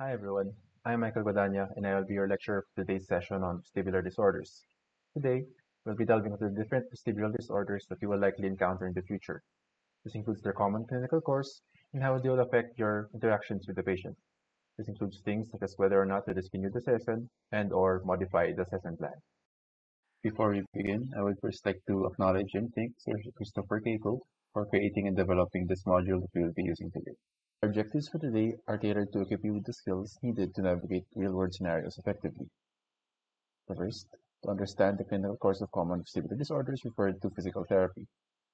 Hi everyone, I'm Michael Guadana and I will be your lecturer for today's session on vestibular disorders. Today, we'll be delving into the different vestibular disorders that you will likely encounter in the future. This includes their common clinical course and how they will affect your interactions with the patient. This includes things such as whether or not to discontinue the session and or modify the session plan. Before we begin, I would first like to acknowledge and thank Sir Christopher Keiko for creating and developing this module that we will be using today. Objectives for today are tailored to equip you with the skills needed to navigate real-world scenarios effectively. First, to understand the clinical course of common vestibular disorders referred to physical therapy.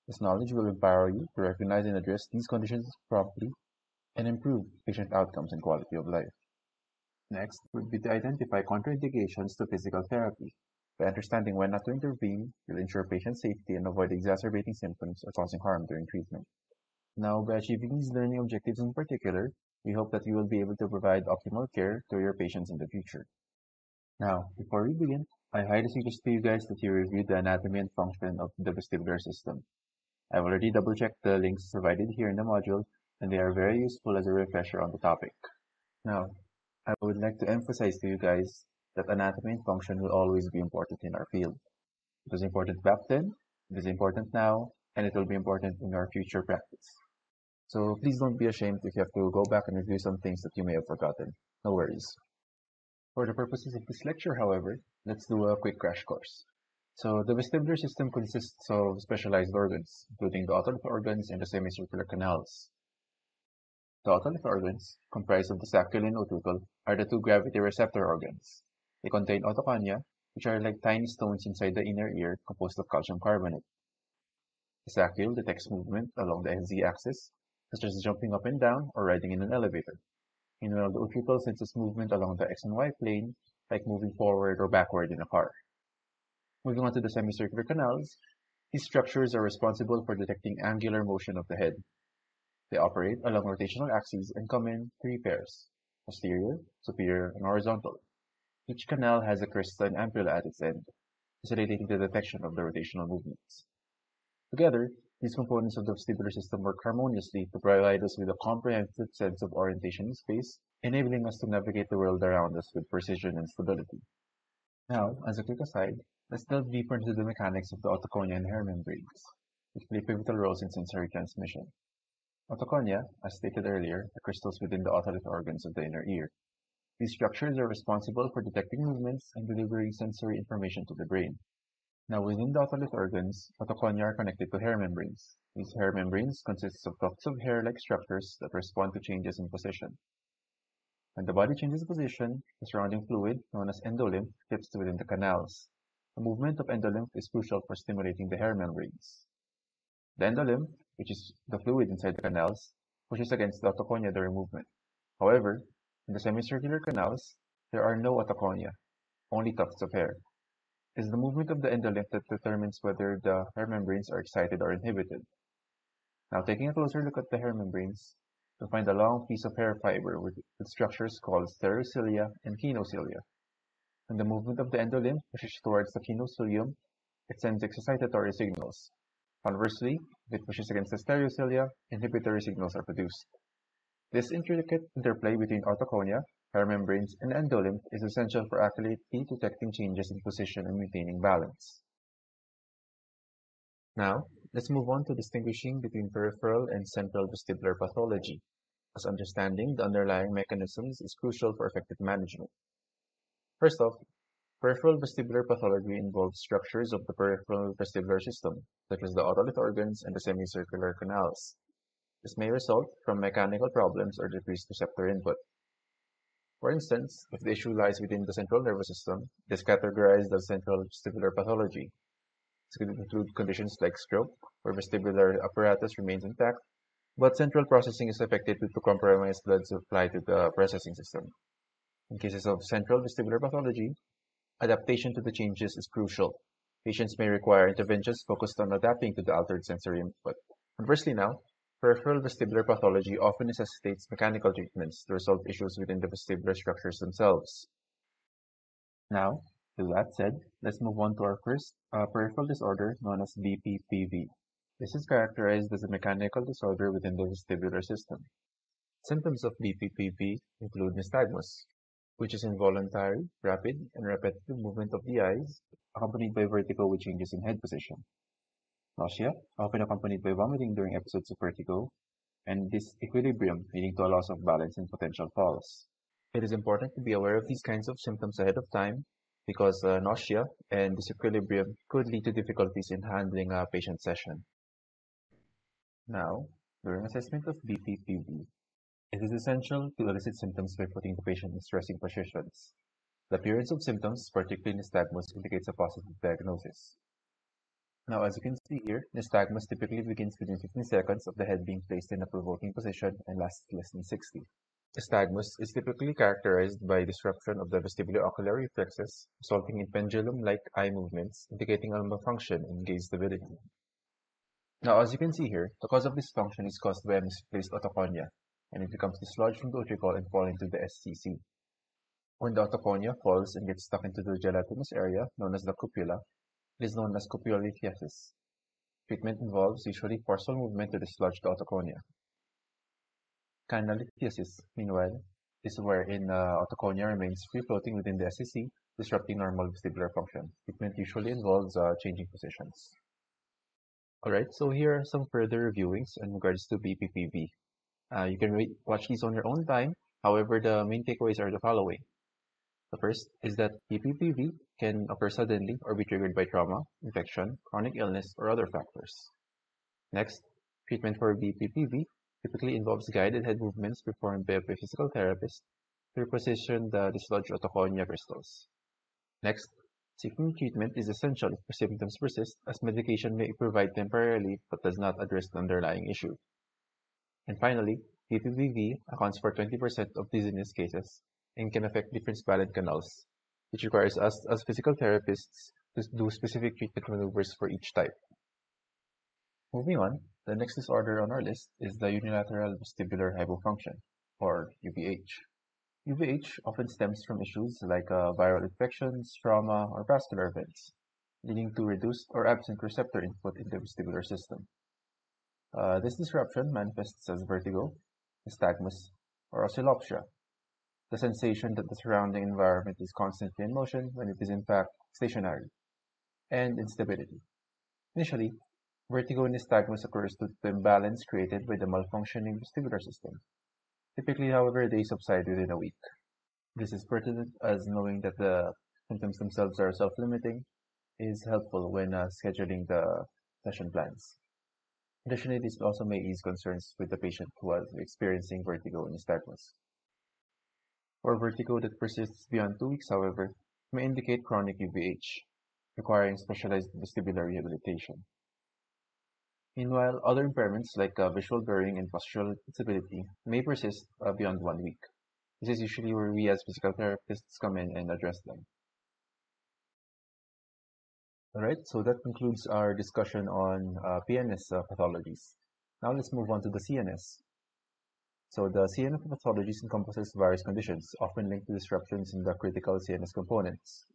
This knowledge will empower you to recognize and address these conditions promptly and improve patient outcomes and quality of life. Next would be to identify contraindications to physical therapy. By understanding when not to intervene, you'll ensure patient safety and avoid exacerbating symptoms or causing harm during treatment. Now, by achieving these learning objectives in particular, we hope that you will be able to provide optimal care to your patients in the future. Now, before we begin, I highly suggest to you guys that you review the anatomy and function of the vestibular system. I've already double-checked the links provided here in the module, and they are very useful as a refresher on the topic. Now, I would like to emphasize to you guys that anatomy and function will always be important in our field. It was important back then, it is important now, and it will be important in our future practice. So please don't be ashamed if you have to go back and review some things that you may have forgotten. No worries. For the purposes of this lecture, however, let's do a quick crash course. So the vestibular system consists of specialized organs, including the otolith organs and the semicircular canals. The otolith organs, comprised of the saccule and utricle, are the two gravity receptor organs. They contain otoconia, which are like tiny stones inside the inner ear composed of calcium carbonate. The saccule detects movement along the z-axis, such as jumping up and down or riding in an elevator. Meanwhile, the utricle senses movement along the x and y plane, like moving forward or backward in a car. Moving on to the semicircular canals, these structures are responsible for detecting angular motion of the head. They operate along rotational axes and come in three pairs, posterior, superior, and horizontal. Each canal has a crystalline ampulla at its end, facilitating the detection of the rotational movements. Together, these components of the vestibular system work harmoniously to provide us with a comprehensive sense of orientation in space, enabling us to navigate the world around us with precision and stability. Now, as a quick aside, let's delve deeper into the mechanics of the otoconia and hair membranes, which play pivotal roles in sensory transmission. Otoconia, as stated earlier, are crystals within the otolith organs of the inner ear. These structures are responsible for detecting movements and delivering sensory information to the brain. Now, within the otolith organs, otoconia are connected to hair membranes. These hair membranes consist of tufts of hair-like structures that respond to changes in position. When the body changes position, the surrounding fluid, known as endolymph, flips within the canals. The movement of endolymph is crucial for stimulating the hair membranes. The endolymph, which is the fluid inside the canals, pushes against the otoconia during movement. However, in the semicircular canals, there are no otoconia, only tufts of hair. Is the movement of the endolymph that determines whether the hair membranes are excited or inhibited. Now, taking a closer look at the hair membranes, you'll find a long piece of hair fiber with, structures called stereocilia and kinocilia. When the movement of the endolymph pushes towards the kinocilium, it sends excitatory signals. Conversely, if it pushes against the stereocilia, inhibitory signals are produced. This intricate interplay between otoconia, hair membranes, and endolymph is essential for accurately detecting changes in position and maintaining balance. Now, let's move on to distinguishing between peripheral and central vestibular pathology, as understanding the underlying mechanisms is crucial for effective management. First off, peripheral vestibular pathology involves structures of the peripheral vestibular system, such as the otolith organs and the semicircular canals. This may result from mechanical problems or decreased receptor input. For instance, if the issue lies within the central nervous system, it is categorized as central vestibular pathology. This could include conditions like stroke, where vestibular apparatus remains intact, but central processing is affected due to compromised blood supply to the processing system. In cases of central vestibular pathology, adaptation to the changes is crucial. Patients may require interventions focused on adapting to the altered sensory input. Conversely now, peripheral vestibular pathology often necessitates mechanical treatments to resolve issues within the vestibular structures themselves. Now, with that said, let's move on to our first uh, peripheral disorder known as BPPV. This is characterized as a mechanical disorder within the vestibular system. Symptoms of BPPV include nystagmus, which is involuntary, rapid, and repetitive movement of the eyes, accompanied by vertigo with changes in head position. Nausea, often accompanied by vomiting during episodes of vertigo, and disequilibrium leading to a loss of balance and potential falls. It is important to be aware of these kinds of symptoms ahead of time because uh, nausea and disequilibrium could lead to difficulties in handling a patient session. Now, during assessment of BPPV, it is essential to elicit symptoms by putting the patient in stressing positions. The appearance of symptoms, particularly nystagmus, indicates a positive diagnosis. Now, as you can see here, nystagmus typically begins within 15 seconds of the head being placed in a provoking position and lasts less than 60. Nystagmus is typically characterized by disruption of the vestibulo-ocular reflexes, resulting in pendulum-like eye movements, indicating a malfunction in gaze stability. Now, as you can see here, the cause of this function is caused by a misplaced otoconia, and it becomes dislodged from the utricle and fall into the SCC. When the otoconia falls and gets stuck into the gelatinous area, known as the cupula, it is known as cupulolithiasis. Treatment involves usually partial movement to dislodge the otoconia. Canalithiasis, meanwhile, is wherein uh, otoconia remains free-floating within the SCC, disrupting normal vestibular function. Treatment usually involves uh, changing positions. Alright, so here are some further reviewings in regards to BPPV. Uh, you can watch these on your own time, however, the main takeaways are the following. The first is that BPPV can occur suddenly or be triggered by trauma, infection, chronic illness, or other factors. Next, treatment for BPPV typically involves guided head movements performed by a physical therapist to reposition the dislodged otoconia crystals. Next, seeking treatment is essential if symptoms persist as medication may provide temporarily but does not address the underlying issue. And finally, BPPV accounts for 20% of dizziness cases and can affect different spaled canals, which requires us as physical therapists to do specific treatment maneuvers for each type. Moving on, the next disorder on our list is the unilateral vestibular hypofunction, or UVH. UVH often stems from issues like uh, viral infections, trauma, or vascular events, leading to reduced or absent receptor input in the vestibular system. Uh, this disruption manifests as vertigo, nystagmus, or oscillopsia, the sensation that the surrounding environment is constantly in motion when it is in fact stationary, and instability. Initially, vertigo and nystagmus occurs due to the imbalance created by the malfunctioning vestibular system. Typically, however, they subside within a week. This is pertinent as knowing that the symptoms themselves are self-limiting is helpful when uh, scheduling the session plans. Additionally, this also may ease concerns with the patient who is experiencing vertigo and nystagmus or vertigo that persists beyond two weeks, however, may indicate chronic UVH, requiring specialized vestibular rehabilitation. Meanwhile, other impairments like uh, visual blurring and postural instability may persist uh, beyond one week. This is usually where we as physical therapists come in and address them. Alright, so that concludes our discussion on uh, PNS uh, pathologies. Now let's move on to the CNS. So the CNS pathologies encompasses various conditions, often linked to disruptions in the critical CNS components.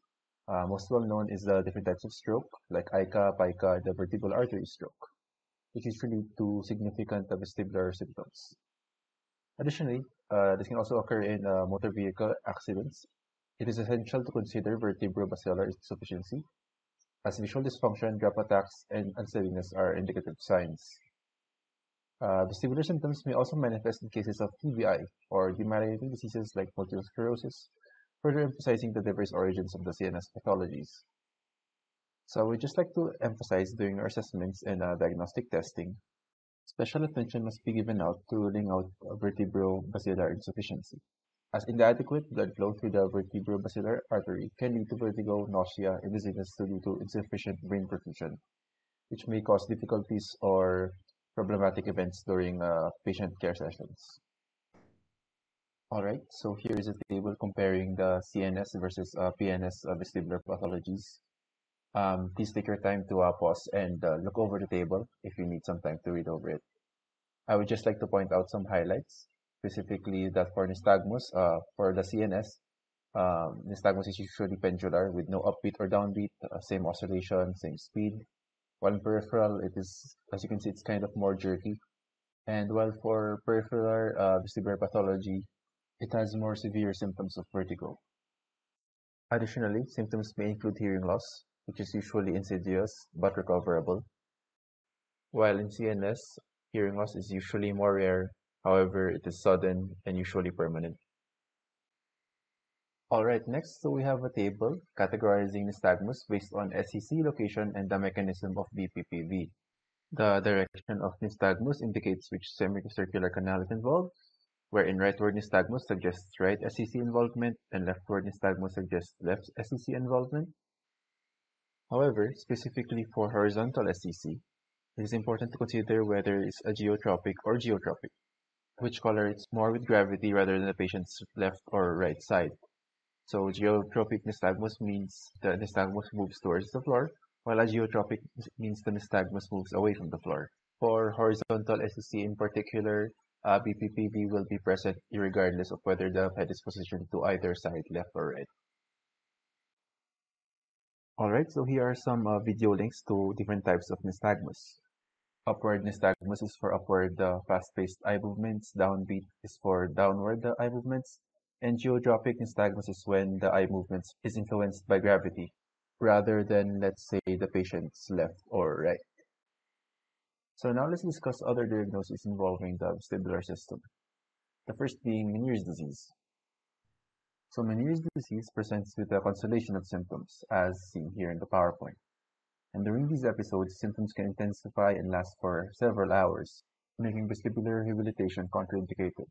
Uh, most well known is the different types of stroke, like ICA, PICA, the vertebral artery stroke, which usually lead to significant vestibular symptoms. Additionally, uh, this can also occur in uh, motor vehicle accidents. It is essential to consider vertebrobasilar insufficiency, as visual dysfunction, drop attacks, and unsteadiness are indicative signs. Uh, vestibular symptoms may also manifest in cases of TBI or demyelinating diseases like multiple sclerosis, further emphasizing the diverse origins of the CNS pathologies. So we'd just like to emphasize during our assessments and uh, diagnostic testing, special attention must be given out to ruling out vertebrobasilar insufficiency, as inadequate blood flow through the vertebrobasilar artery can lead to vertigo, nausea, and dizziness due to insufficient brain perfusion, which may cause difficulties or problematic events during uh, patient care sessions. Alright, so here is a table comparing the CNS versus uh, PNS uh, vestibular pathologies. Um, please take your time to uh, pause and uh, look over the table if you need some time to read over it. I would just like to point out some highlights, specifically that for nystagmus, uh, for the CNS, um, nystagmus is usually pendular with no upbeat or downbeat, uh, same oscillation, same speed, while in peripheral, it is, as you can see, it's kind of more jerky. And while for peripheral uh, vestibular pathology, it has more severe symptoms of vertigo. Additionally, symptoms may include hearing loss, which is usually insidious but recoverable, while in CNS, hearing loss is usually more rare, however, it is sudden and usually permanent. Alright, next, so we have a table categorizing nystagmus based on SCC location and the mechanism of BPPV. The direction of nystagmus indicates which semicircular canal is involved, wherein rightward nystagmus suggests right SCC involvement and leftward nystagmus suggests left SCC involvement. However, specifically for horizontal SCC, it is important to consider whether it's a geotropic or geotropic, which correlates more with gravity rather than the patient's left or right side. So geotropic nystagmus means the nystagmus moves towards the floor, while ageotropic means the nystagmus moves away from the floor. For horizontal SCC in particular, uh, BPPV will be present regardless of whether the head is positioned to either side, left or right. Alright, so here are some uh, video links to different types of nystagmus. Upward nystagmus is for upward uh, fast-paced eye movements, downbeat is for downward uh, eye movements, and geotropic nystagmus is when the eye movements is influenced by gravity, rather than, let's say, the patient's left or right. So now let's discuss other diagnoses involving the vestibular system. The first being Meniere's disease. So Meniere's disease presents with a constellation of symptoms, as seen here in the PowerPoint. And during these episodes, symptoms can intensify and last for several hours, making vestibular rehabilitation contraindicated.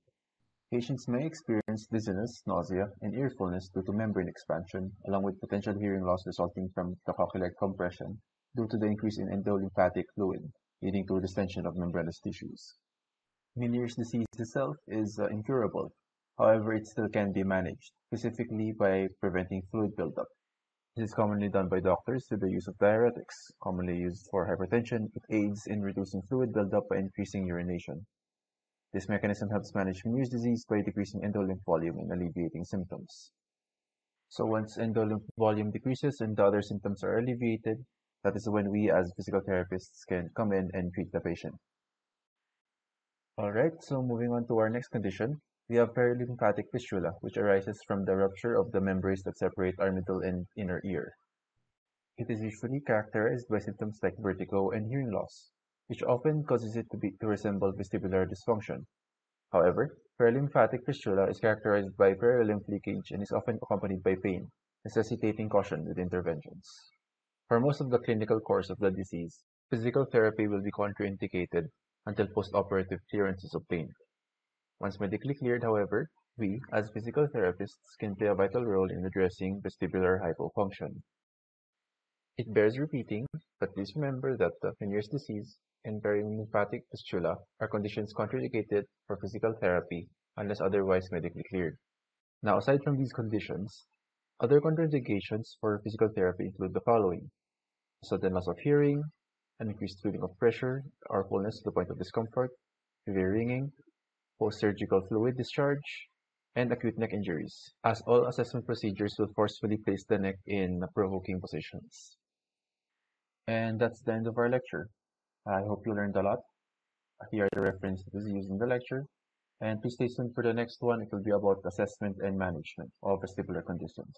Patients may experience dizziness, nausea, and earfulness due to membrane expansion, along with potential hearing loss resulting from the cochlear compression due to the increase in endolymphatic fluid, leading to distension of membranous tissues. Meniere's disease itself is uh, incurable, however it still can be managed, specifically by preventing fluid buildup. This is commonly done by doctors through the use of diuretics, commonly used for hypertension. It aids in reducing fluid buildup by increasing urination. This mechanism helps manage Meniere's disease by decreasing endolymph volume and alleviating symptoms. So once endolymph volume decreases and the other symptoms are alleviated, that is when we as physical therapists can come in and treat the patient. Alright, so moving on to our next condition, we have perilymphatic fistula, which arises from the rupture of the membranes that separate our middle and inner ear. It is usually characterized by symptoms like vertigo and hearing loss, which often causes it to, be, to resemble vestibular dysfunction. However, perilymphatic fistula is characterized by perilymph leakage and is often accompanied by pain, necessitating caution with interventions. For most of the clinical course of the disease, physical therapy will be contraindicated until postoperative clearance is obtained. Once medically cleared, however, we, as physical therapists, can play a vital role in addressing vestibular hypofunction. It bears repeating, but please remember that the Meniere's disease and perilymphatic fistula are conditions contraindicated for physical therapy unless otherwise medically cleared. Now, aside from these conditions, other contraindications for physical therapy include the following. Sudden loss of hearing, an increased feeling of pressure or fullness to the point of discomfort, severe ringing, post-surgical fluid discharge, and acute neck injuries, as all assessment procedures will forcefully place the neck in provoking positions. And that's the end of our lecture. I hope you learned a lot. Here are the references used in the lecture. And please stay tuned for the next one. It will be about assessment and management of vestibular conditions.